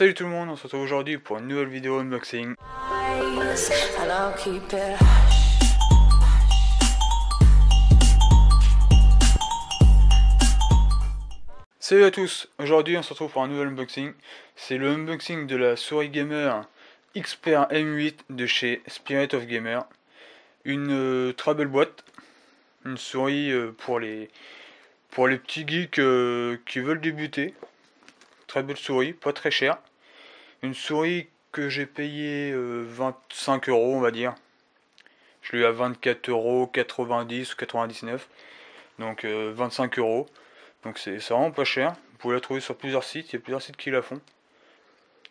Salut tout le monde, on se retrouve aujourd'hui pour une nouvelle vidéo unboxing. Salut à tous, aujourd'hui on se retrouve pour un nouvel unboxing. C'est le unboxing de la souris gamer XPR M8 de chez Spirit of Gamer. Une euh, très belle boîte, une souris euh, pour les pour les petits geeks euh, qui veulent débuter. Très belle souris, pas très cher. Une souris que j'ai payé 25 euros on va dire. Je l'ai eu à 24 euros 90 ou 99. Donc 25 euros. Donc c'est vraiment pas cher. Vous pouvez la trouver sur plusieurs sites. Il y a plusieurs sites qui la font.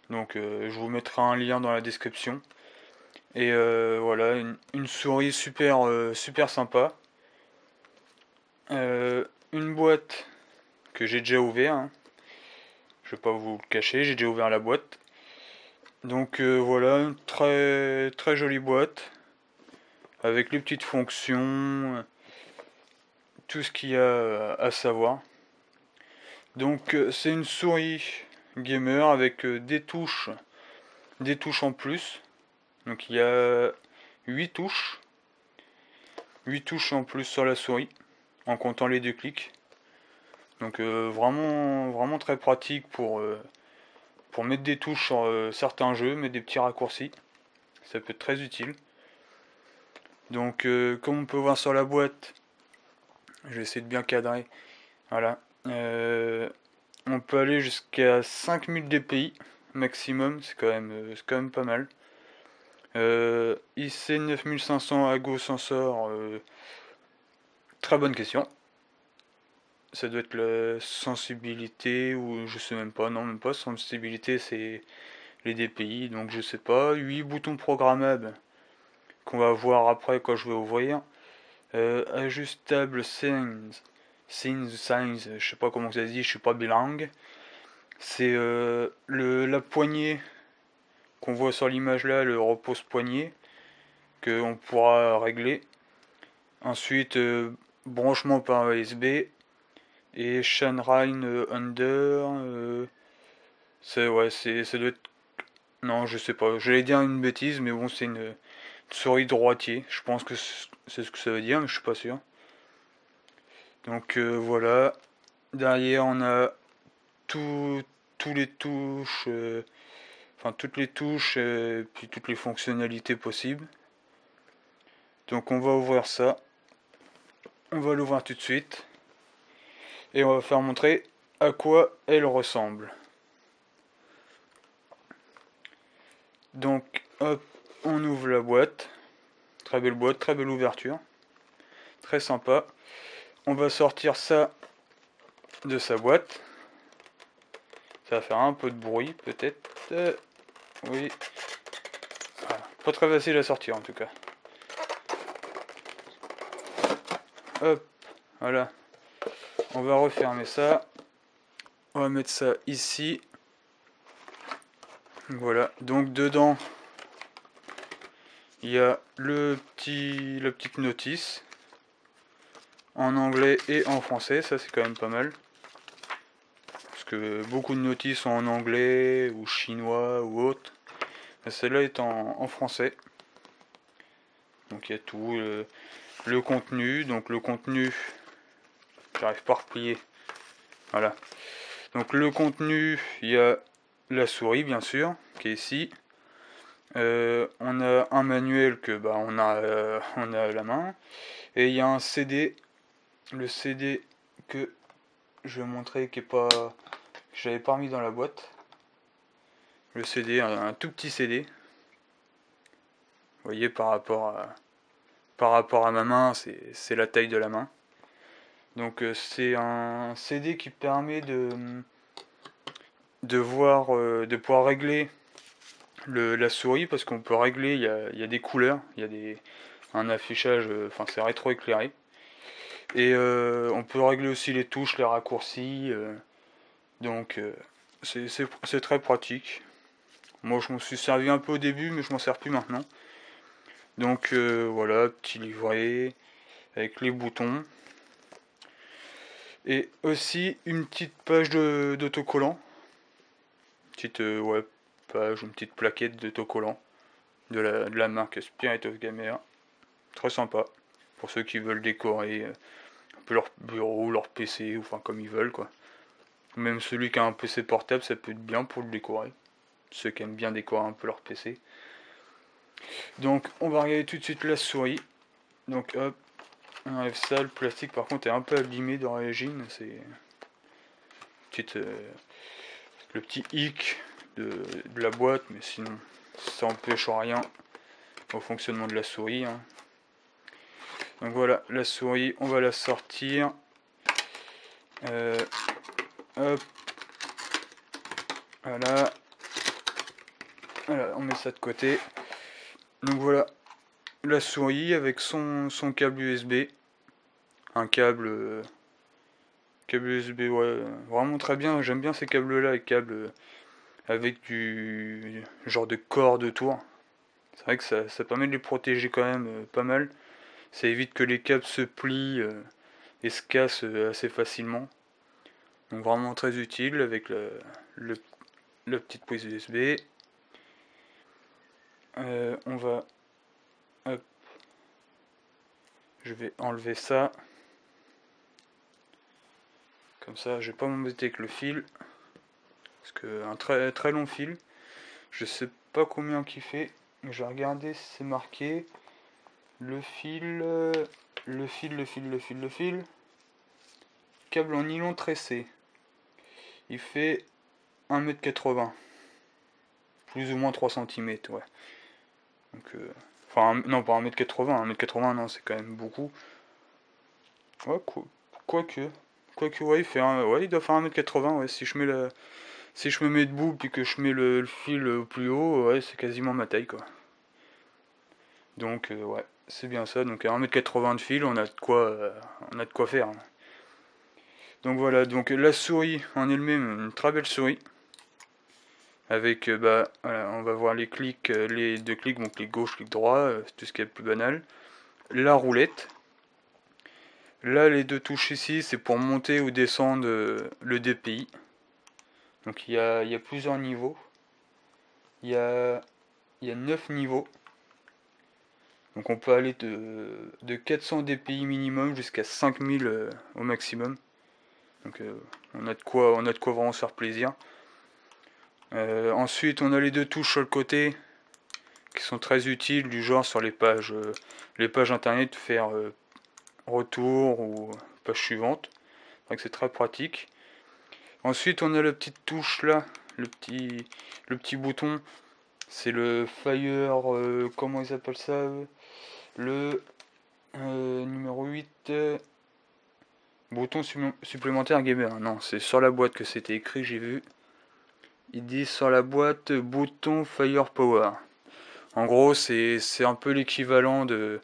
Donc euh, je vous mettrai un lien dans la description. Et euh, voilà, une, souris super, euh, super sympa. une boîte que j'ai déjà ouvert. Hein. Je vais pas vous le cacher, j'ai déjà ouvert la boîte. Donc voilà, une très très jolie boîte. Avec les petites fonctions. Tout ce qu'il y a à savoir. Donc c'est une souris gamer avec euh, des touches, des touches en plus. Donc il y a 8 touches. 8 touches en plus sur la souris, en comptant les deux clics. Donc euh, vraiment, vraiment très pratique pour, euh, pour mettre des touches sur certains jeux, mettre des petits raccourcis. Ça peut être très utile. Donc comme on peut voir sur la boîte, je vais essayer de bien cadrer. Voilà on peut aller jusqu'à 5000 dpi maximum, c'est quand, même, euh, quand même pas mal. Euh, IC 9500 Ago Sensor, euh, très bonne question. Ça doit être la sensibilité ou je sais même pas, non même pas, sensibilité c'est les DPI, donc je sais pas. 8 boutons programmables qu'on va voir après quand je vais ouvrir. ajustable Sense Signs, Signs, je sais pas comment ça se dit, je suis pas bilingue. C'est euh, la poignée qu'on voit sur l'image là, le repose poignée, qu'on pourra régler. Ensuite, euh, branchement par USB et Shanrine euh, Under. c'est ouais, c'est ça doit être. Non, je sais pas. J'allais dire une bêtise, mais bon, c'est une, souris droitier. Je pense que c'est ce que ça veut dire, mais je suis pas sûr. Donc euh, voilà. Derrière on a tous les touches, euh, enfin toutes les touches, et puis toutes les fonctionnalités possibles. Donc on va ouvrir ça. On va l'ouvrir tout de suite. Et on va faire montrer à quoi elle ressemble. Donc hop, on ouvre la boîte. Très belle boîte, très belle ouverture. Très sympa. On va sortir ça de sa boîte. Ça va faire un peu de bruit peut-être. Euh, oui. Pas très facile à sortir en tout cas. Hop. Voilà. On va refermer ça. On va mettre ça ici. Voilà. Donc dedans, il y a le petit, la petite notice en anglais et en français, ça c'est quand même pas mal. Parce que beaucoup de notices sont en anglais ou chinois ou autre. Celle-là est en, français. Donc il y a tout. Le, contenu, donc le contenu, j'arrive pas à replier. Voilà. Donc le contenu, il y a la souris bien sûr, qui est ici. Euh, on a un manuel que bah, on a euh, on a à la main et il y a un CD le CD que je vais montrer qui est pas j'avais pas mis dans la boîte le CD un, tout petit CD vous voyez par rapport à par rapport à ma main c'est la taille de la main donc euh, c'est un CD qui permet de de voir euh, de pouvoir régler le, la souris parce qu'on peut régler il y a, y a des couleurs il y a des un affichage euh, enfin c'est rétro éclairé et on peut régler aussi les touches, les raccourcis. Donc c'est très pratique. Moi je m'en suis servi un peu au début mais je m'en sers plus maintenant. Donc voilà, petit livret avec les boutons. Et aussi une petite page d'autocollant petite ouais, page, une petite plaquette d'autocollant de la, de la marque Spirit of Gamer. Très sympa pour ceux qui veulent décorer un peu leur bureau, leur PC, enfin comme ils veulent quoi. Même celui qui a un PC portable, ça peut être bien pour le décorer. Ceux qui aiment bien décorer un peu leur PC. Donc on va regarder tout de suite la souris. Donc hop, enlève ça. Le plastique par contre est un peu abîmé d'origine. C'est euh, le petit hic de, la boîte, mais sinon ça empêche rien au fonctionnement de la souris. Hein. Donc voilà, la souris, on va la sortir. Euh. Voilà. Voilà, on met ça de côté. Donc voilà, la souris avec son, câble USB. Un câble... Euh, câble USB, ouais, vraiment très bien. J'aime bien ces câbles-là, les câbles euh, avec du genre de corde autour. C'est vrai que ça, permet de les protéger quand même euh, pas mal. Ça évite que les câbles se plient et se cassent assez facilement. Donc vraiment très utile avec le, le, la petite prise USB. On va... Hop. Je vais enlever ça. Comme ça, je vais pas m'embêter avec le fil. Parce que un très très long fil. Je sais pas combien qui fait. Je vais regarder c'est marqué. Le fil, le fil, le fil, le fil, le fil. Câble en nylon tressé. Il fait 1m80. Plus ou moins 3 cm, ouais. Euh, enfin, non, pas 1m80. 1m80, non, c'est quand même beaucoup. Ouais, quoi, quoique. Quoique, ouais, il fait un, ouais, il doit faire 1m80, ouais. Si je me mets debout puis que je mets le, fil au plus haut, ouais, c'est quasiment ma taille. Donc, euh, ouais, c'est bien ça. Donc, à 1m80 de fil, on a de quoi, euh, on a de quoi faire. Donc voilà, donc la souris en elle-même, une très belle souris. Avec, euh, bah, voilà, on va voir les clics, euh, les deux clics, donc clic gauche, clic droit, euh, tout ce qui est le plus banal. La roulette. Là, les deux touches ici, c'est pour monter ou descendre le DPI. Donc il y a, y a plusieurs niveaux. Il y a, y a 9 niveaux. Donc on peut aller de, de 400 DPI minimum jusqu'à 5000 au maximum. Donc on, a de quoi, on a de quoi vraiment se faire plaisir. Euh, ensuite on a les deux touches sur le côté qui sont très utiles du genre sur les pages euh, les pages internet faire retour ou page suivante. Donc c'est très pratique. Ensuite on a la petite touche là, le petit le petit bouton. C'est le Fire comment ils appellent ça Le numéro 8 Bouton supplémentaire gamer. Non, c'est sur la boîte que c'était écrit, j'ai vu. Il dit sur la boîte bouton Firepower. En gros, c'est un peu l'équivalent de.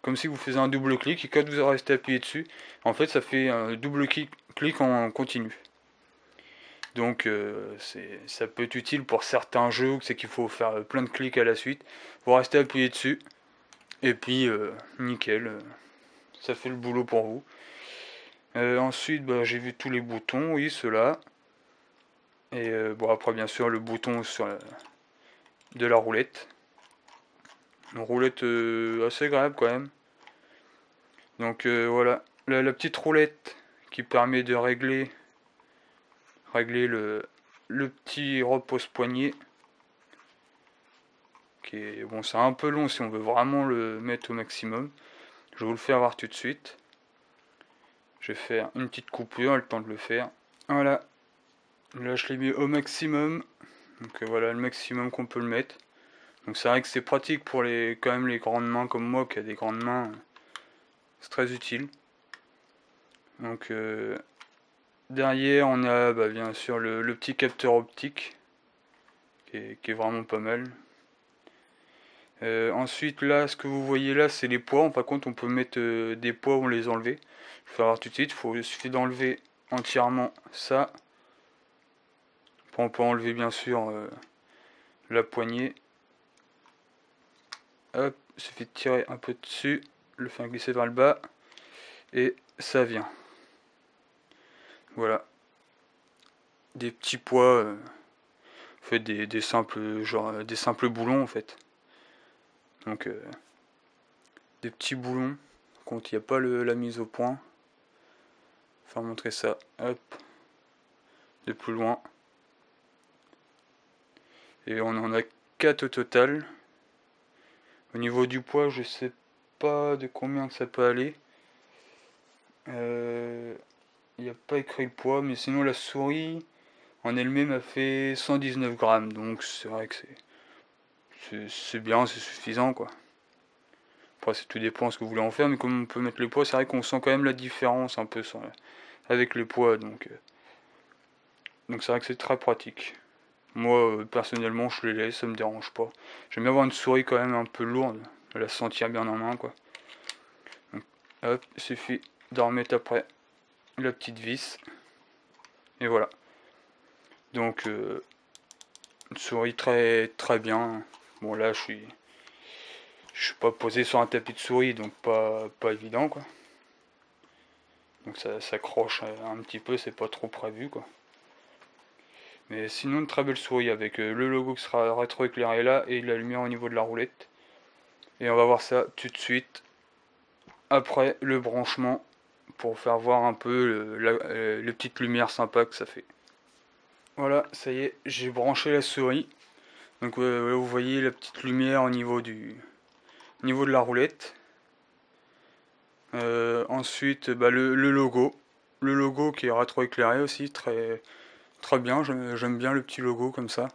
Comme si vous faisiez un double clic et quand vous restez appuyé dessus, en fait, ça fait un double clic, clic en continu. Donc, euh, ça peut être utile pour certains jeux, c'est qu'il faut faire plein de clics à la suite. Vous restez appuyé dessus, et puis euh, nickel, euh, ça fait le boulot pour vous. Ensuite, bah, j'ai vu tous les boutons, oui, ceux-là. Et euh, bon, après, bien sûr, le bouton sur de la roulette. Une roulette euh, assez agréable quand même. Donc voilà, la, petite roulette qui permet de régler, régler le, le petit repose-poignet. Qui bon, c'est un peu long si on veut vraiment le mettre au maximum. Je vais vous le faire voir tout de suite. Je vais faire une petite coupure, le temps de le faire. Voilà. Là, je l'ai mis au maximum. Donc euh, voilà le maximum qu'on peut le mettre. Donc c'est vrai que c'est pratique pour les quand même les grandes mains comme moi qui a des grandes mains. C'est très utile. Donc euh, derrière on a bah, bien sûr le, petit capteur optique qui est, vraiment pas mal. Euh, ensuite là ce que vous voyez là c'est les poids. Par contre on peut mettre des poids ou les enlever. Je vais voir tout de suite, il suffit d'enlever entièrement ça. On peut enlever bien sûr euh, la poignée. Il suffit de tirer un peu dessus, le faire glisser vers le bas, et ça vient. Voilà. Des petits poids. Euh, fait des, simples genre des simples boulons en fait. Donc euh, des petits boulons quand il n'y a pas la mise au point. Faire montrer ça, de plus loin. Et on en a 4 au total. Au niveau du poids, je sais pas de combien ça peut aller. Euh, il n'y a pas écrit le poids, mais sinon la souris en elle-même a fait 119 grammes. Donc c'est vrai que c'est c'est bien, c'est suffisant quoi. Après c'est tout dépend ce que vous voulez en faire, mais comme on peut mettre les poids, c'est vrai qu'on sent quand même la différence un peu avec les poids. Donc euh, donc c'est vrai que c'est très pratique. Moi euh, personnellement je les laisse, ça me dérange pas. J'aime bien avoir une souris quand même un peu lourde, la sentir bien en main quoi. Hop, il suffit de remettre après la petite vis. Et voilà. Donc, euh, une souris très très bien. Bon, là, je suis. Je suis pas posé sur un tapis de souris, donc pas, pas évident, quoi. Donc ça s'accroche un petit peu, c'est pas trop prévu, quoi. Mais sinon, une très belle souris avec euh, le logo qui sera rétroéclairé là et la lumière au niveau de la roulette. Et on va voir ça tout de suite après le branchement pour faire voir un peu le, euh, les petites lumières sympas que ça fait. Voilà, ça y est, j'ai branché la souris. Donc vous voyez la petite lumière au niveau du niveau de la roulette. Euh, ensuite, bah, le, logo. Le logo qui est rétroéclairé aussi, très, très bien. J'aime bien le petit logo comme ça.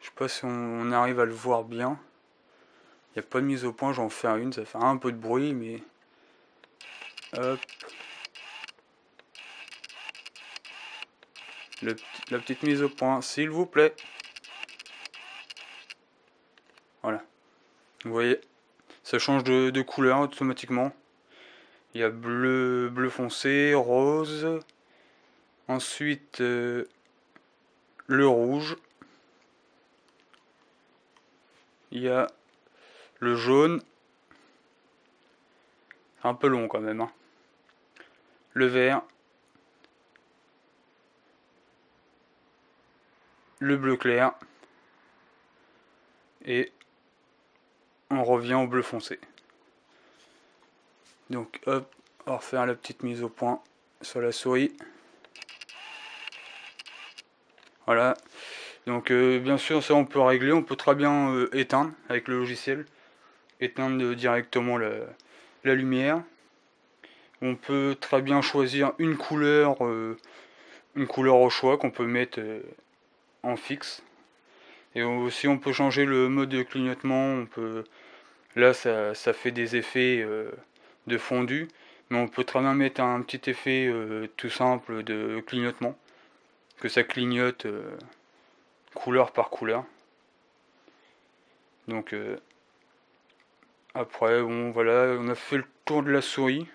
Je sais pas si on, arrive à le voir bien. Il n'y a pas de mise au point, j'en fais une, ça fait un peu de bruit, mais Hop. la petite mise au point, s'il vous plaît. Voilà. Vous voyez, ça change de, couleur automatiquement. Il y a bleu, bleu foncé, rose. Ensuite, euh, le rouge. Il y a le jaune. Un peu long quand même. Hein le vert, le bleu clair et on revient au bleu foncé. Donc hop, on va refaire la petite mise au point sur la souris. Voilà. Donc euh, bien sûr ça on peut régler, on peut très bien euh, éteindre avec le logiciel. Éteindre directement la lumière. On peut très bien choisir une couleur, euh, une couleur au choix qu'on peut mettre euh, en fixe. Et aussi on peut changer le mode de clignotement. Là ça, fait des effets euh, de fondu, mais on peut très bien mettre un petit effet tout simple de clignotement, que ça clignote couleur par couleur. Donc après, bon voilà, on a fait le tour de la souris.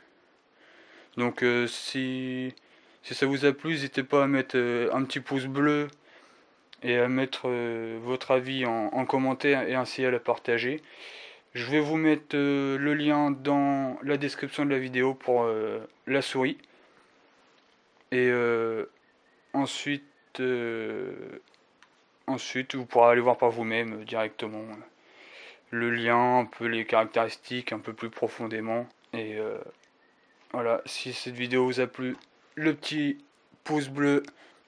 Donc euh, si, si ça vous a plu, n'hésitez pas à mettre euh, un petit pouce bleu et à mettre euh, votre avis en, commentaire et ainsi à la partager. Je vais vous mettre le lien dans la description de la vidéo pour la souris. Et ensuite, ensuite, vous pourrez aller voir par vous-même directement le lien, un peu les caractéristiques un peu plus profondément. Et voilà, si cette vidéo vous a plu, le petit pouce bleu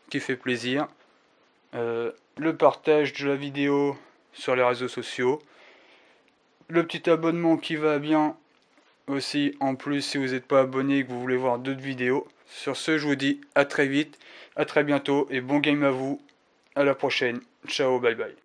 qui fait plaisir. Euh, le partage de la vidéo sur les réseaux sociaux. Le petit abonnement qui va bien aussi en plus si vous n'êtes pas abonné et que vous voulez voir d'autres vidéos. Sur ce, je vous dis à très vite, à très bientôt et bon game à vous. À la prochaine. Ciao, bye bye.